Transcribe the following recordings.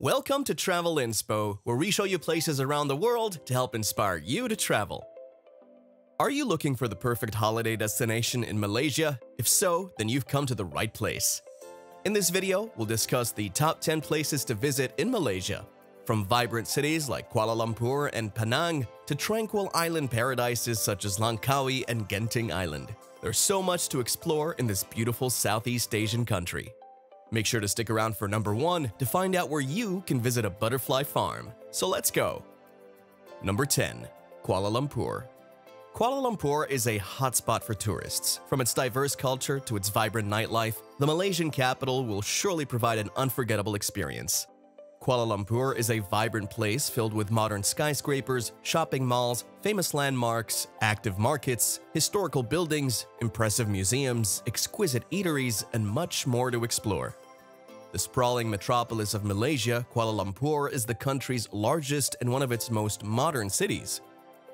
Welcome to Travel Inspo, where we show you places around the world to help inspire you to travel. Are you looking for the perfect holiday destination in Malaysia? If so, then you've come to the right place. In this video, we'll discuss the top 10 places to visit in Malaysia. From vibrant cities like Kuala Lumpur and Penang to tranquil island paradises such as Langkawi and Genting Island. There's so much to explore in this beautiful Southeast Asian country. Make sure to stick around for number 1 to find out where you can visit a butterfly farm. So let's go! Number 10. Kuala Lumpur Kuala Lumpur is a hotspot for tourists. From its diverse culture to its vibrant nightlife, the Malaysian capital will surely provide an unforgettable experience. Kuala Lumpur is a vibrant place filled with modern skyscrapers, shopping malls, famous landmarks, active markets, historical buildings, impressive museums, exquisite eateries, and much more to explore. The sprawling metropolis of Malaysia, Kuala Lumpur is the country's largest and one of its most modern cities.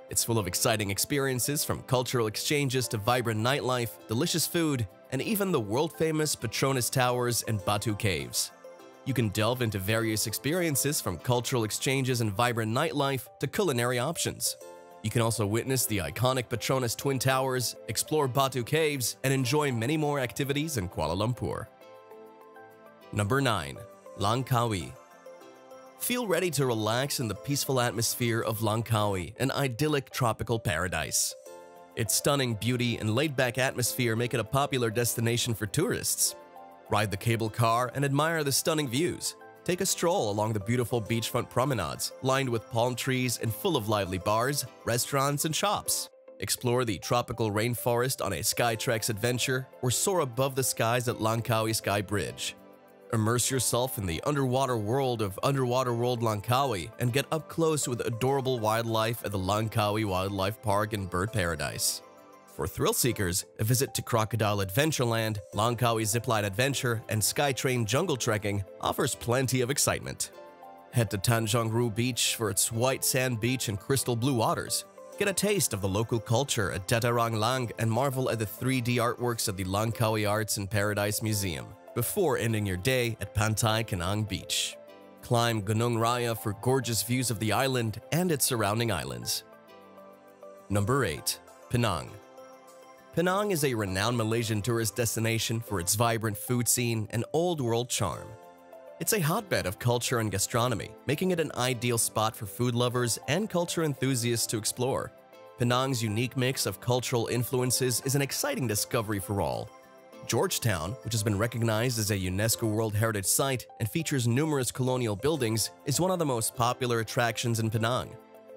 It's full of exciting experiences from cultural exchanges to vibrant nightlife, delicious food, and even the world-famous Petronas Towers and Batu Caves. You can delve into various experiences from cultural exchanges and vibrant nightlife to culinary options. You can also witness the iconic Petronas Twin Towers, explore Batu Caves, and enjoy many more activities in Kuala Lumpur. Number 9. Langkawi Feel ready to relax in the peaceful atmosphere of Langkawi, an idyllic tropical paradise. Its stunning beauty and laid-back atmosphere make it a popular destination for tourists. Ride the cable car and admire the stunning views. Take a stroll along the beautiful beachfront promenades, lined with palm trees and full of lively bars, restaurants, and shops. Explore the tropical rainforest on a Skytrex adventure or soar above the skies at Langkawi Sky Bridge. Immerse yourself in the underwater world of Underwater World Langkawi and get up close with adorable wildlife at the Langkawi Wildlife Park and Bird Paradise. For thrill seekers, a visit to Crocodile Adventureland, Langkawi Zipline Adventure, and Skytrain Jungle Trekking offers plenty of excitement. Head to Tanjong Rhu Beach for its white sand beach and crystal blue waters. Get a taste of the local culture at Dataran Lang and marvel at the 3D artworks of the Langkawi Arts and Paradise Museum before ending your day at Pantai Cenang Beach. Climb Gunung Raya for gorgeous views of the island and its surrounding islands. Number 8. Penang Penang is a renowned Malaysian tourist destination for its vibrant food scene and old-world charm. It's a hotbed of culture and gastronomy, making it an ideal spot for food lovers and culture enthusiasts to explore. Penang's unique mix of cultural influences is an exciting discovery for all. Georgetown, which has been recognized as a UNESCO World Heritage Site and features numerous colonial buildings, is one of the most popular attractions in Penang.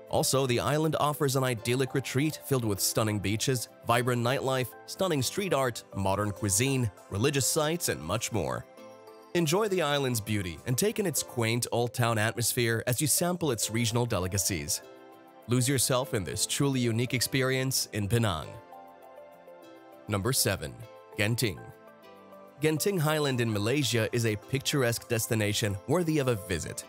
Also, the island offers an idyllic retreat filled with stunning beaches, vibrant nightlife, stunning street art, modern cuisine, religious sites, and much more. Enjoy the island's beauty and take in its quaint old town atmosphere as you sample its regional delicacies. Lose yourself in this truly unique experience in Penang. Number 7. Genting Genting Highland in Malaysia is a picturesque destination worthy of a visit.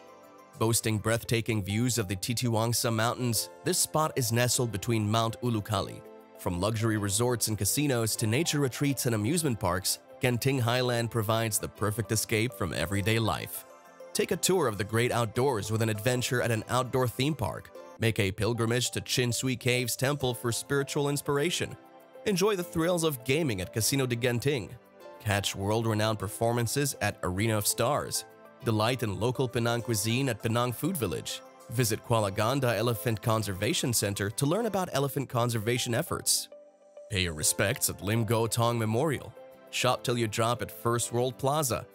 Boasting breathtaking views of the Titiwangsa Mountains, this spot is nestled between Mount Ulukali. From luxury resorts and casinos to nature retreats and amusement parks, Genting Highland provides the perfect escape from everyday life. Take a tour of the great outdoors with an adventure at an outdoor theme park. Make a pilgrimage to Chin Swee Caves Temple for spiritual inspiration. Enjoy the thrills of gaming at Casino de Genting. Catch world-renowned performances at Arena of Stars. Delight in local Penang cuisine at Penang Food Village. Visit Kuala Gandah Elephant Conservation Center to learn about elephant conservation efforts. Pay your respects at Lim Goh Tong Memorial. Shop till you drop at First World Plaza.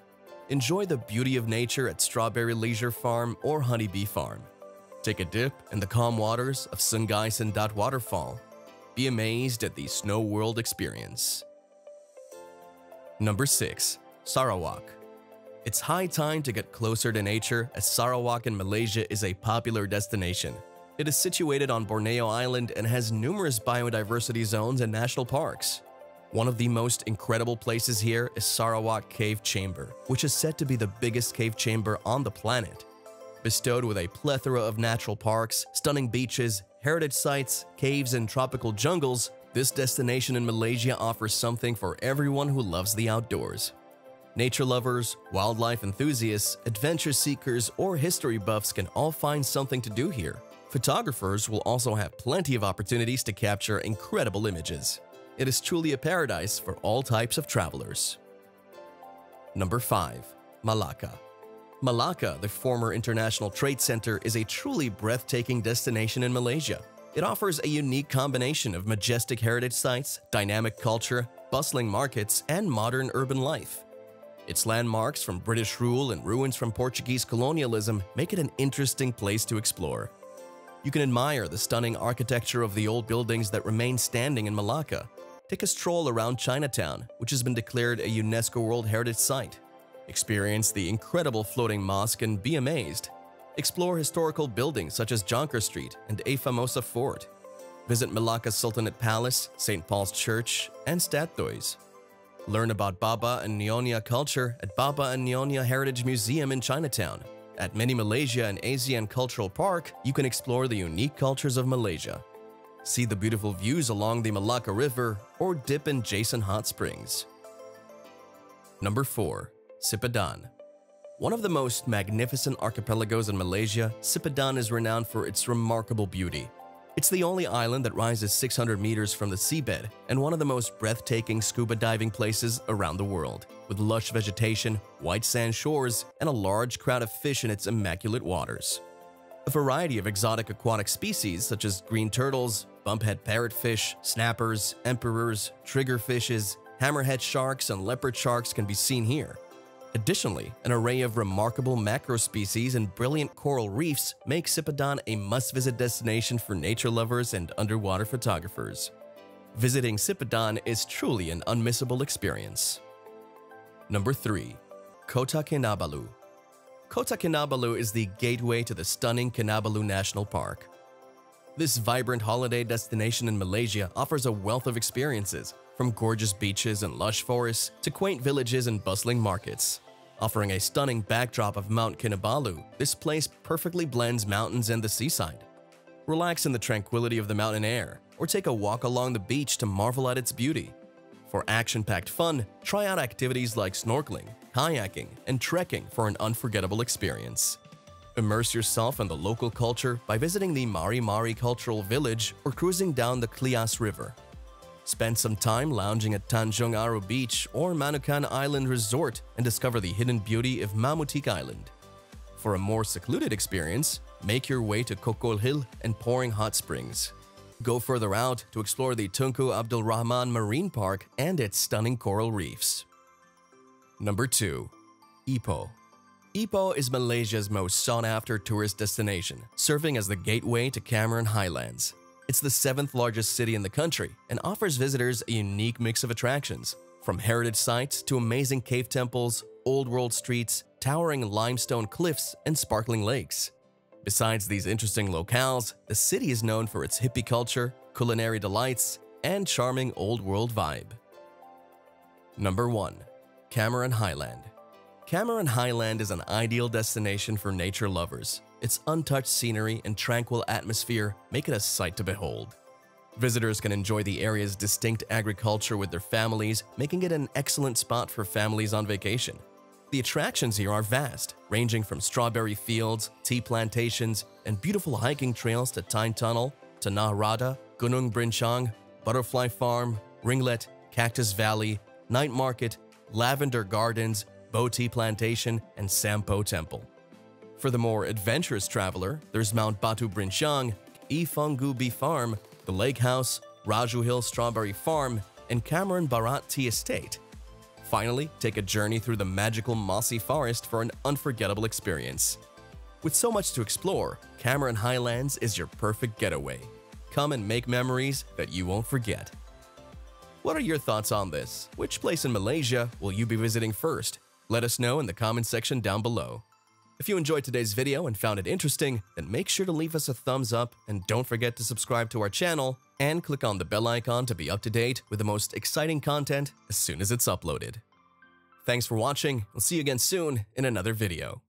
Enjoy the beauty of nature at Strawberry Leisure Farm or Honeybee Farm. Take a dip in the calm waters of Sungai Sendat Waterfall. Be amazed at the Snow World experience. Number 6. Sarawak it's high time to get closer to nature as Sarawak in Malaysia is a popular destination. It is situated on Borneo Island and has numerous biodiversity zones and national parks. One of the most incredible places here is Sarawak Cave Chamber, which is said to be the biggest cave chamber on the planet. Bestowed with a plethora of natural parks, stunning beaches, heritage sites, caves, and tropical jungles, this destination in Malaysia offers something for everyone who loves the outdoors. Nature lovers, wildlife enthusiasts, adventure seekers, or history buffs can all find something to do here. Photographers will also have plenty of opportunities to capture incredible images. It is truly a paradise for all types of travelers. Number 5. Malacca Malacca, the former International Trade Center, is a truly breathtaking destination in Malaysia. It offers a unique combination of majestic heritage sites, dynamic culture, bustling markets, and modern urban life. Its landmarks from British rule and ruins from Portuguese colonialism make it an interesting place to explore. You can admire the stunning architecture of the old buildings that remain standing in Malacca. Take a stroll around Chinatown, which has been declared a UNESCO World Heritage Site. Experience the incredible floating mosque and be amazed. Explore historical buildings such as Jonker Street and A Famosa Fort. Visit Malacca Sultanate Palace, St. Paul's Church, and Stadhuis. Learn about Baba and Nyonya culture at Baba and Nyonya Heritage Museum in Chinatown. At Mini Malaysia and ASEAN Cultural Park, you can explore the unique cultures of Malaysia. See the beautiful views along the Malacca River or dip in Jasin Hot Springs. Number 4. Sipadan one of the most magnificent archipelagos in Malaysia, Sipadan is renowned for its remarkable beauty. It's the only island that rises 600 meters from the seabed and one of the most breathtaking scuba diving places around the world, with lush vegetation, white sand shores, and a large crowd of fish in its immaculate waters. A variety of exotic aquatic species such as green turtles, bumphead parrotfish, snappers, emperors, triggerfishes, hammerhead sharks, and leopard sharks can be seen here. Additionally, an array of remarkable macro species and brilliant coral reefs make Sipadan a must-visit destination for nature lovers and underwater photographers. Visiting Sipadan is truly an unmissable experience. Number 3. Kota Kinabalu Kota Kinabalu is the gateway to the stunning Kinabalu National Park. This vibrant holiday destination in Malaysia offers a wealth of experiences, from gorgeous beaches and lush forests to quaint villages and bustling markets. Offering a stunning backdrop of Mount Kinabalu, this place perfectly blends mountains and the seaside. Relax in the tranquility of the mountain air, or take a walk along the beach to marvel at its beauty. For action-packed fun, try out activities like snorkeling, kayaking, and trekking for an unforgettable experience. Immerse yourself in the local culture by visiting the Mari Mari Cultural Village or cruising down the Klias River. Spend some time lounging at Tanjung Aru Beach or Manukan Island Resort and discover the hidden beauty of Mamutik Island. For a more secluded experience, make your way to Kokol Hill and Poring Hot Springs. Go further out to explore the Tunku Abdul Rahman Marine Park and its stunning coral reefs. Number 2. Ipoh Ipoh is Malaysia's most sought-after tourist destination, serving as the gateway to Cameron Highlands. It's the seventh largest city in the country and offers visitors a unique mix of attractions, from heritage sites to amazing cave temples, old world streets, towering limestone cliffs, and sparkling lakes. Besides these interesting locales, the city is known for its hippie culture, culinary delights, and charming old world vibe. Number 1. Cameron Highland Cameron Highland is an ideal destination for nature lovers. Its untouched scenery and tranquil atmosphere make it a sight to behold. Visitors can enjoy the area's distinct agriculture with their families, making it an excellent spot for families on vacation. The attractions here are vast, ranging from strawberry fields, tea plantations, and beautiful hiking trails to Time Tunnel, Tanah Rata, Gunung Brinchang, Butterfly Farm, Ringlet, Cactus Valley, Night Market, Lavender Gardens, BOH Tea Plantation, and Sam Poh Temple. For the more adventurous traveler, there's Mount Batu Brinchang, Bee Farm, the Lake House, Raju Hill Strawberry Farm, and Cameron Bharat Tea Estate. Finally, take a journey through the magical mossy forest for an unforgettable experience. With so much to explore, Cameron Highlands is your perfect getaway. Come and make memories that you won't forget. What are your thoughts on this? Which place in Malaysia will you be visiting first? Let us know in the comment section down below. If you enjoyed today's video and found it interesting, then make sure to leave us a thumbs up and don't forget to subscribe to our channel and click on the bell icon to be up to date with the most exciting content as soon as it's uploaded. Thanks for watching, we'll see you again soon in another video.